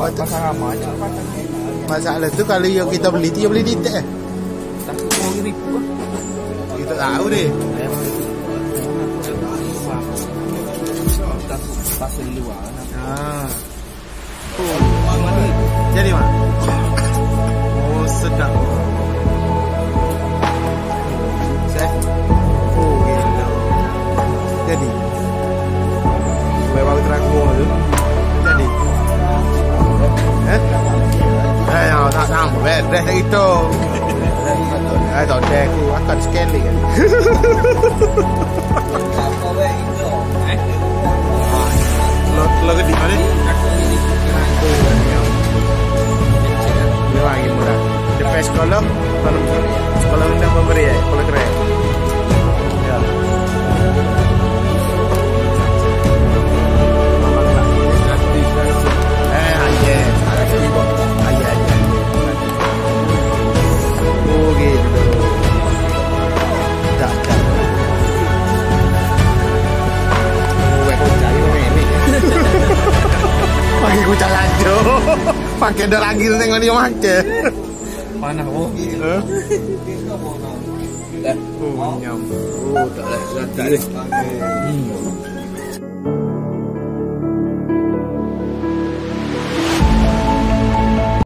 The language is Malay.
pasar ramai je pasar Masalah tu kalau yang kita beli tu yang beli di tak eh? Takut orang ribu lah. Kita tahu deh. Takut pasar di luar. Ah. Ni? Jadi mak. Oh sedap. Oh gila. Jadi. Memang terang tu. Sama. Red, red itu. Eh, tak ada aku akan sekali kan. Lo, ke di mana ni? Dia lagi murah. Depan sekolah, kalau sekolah aja. Pakai deragil tengok dia makan. Mana oh? Eh? Dah. Oh, nyam. Oh, tak ada. Tak ada. Hmm.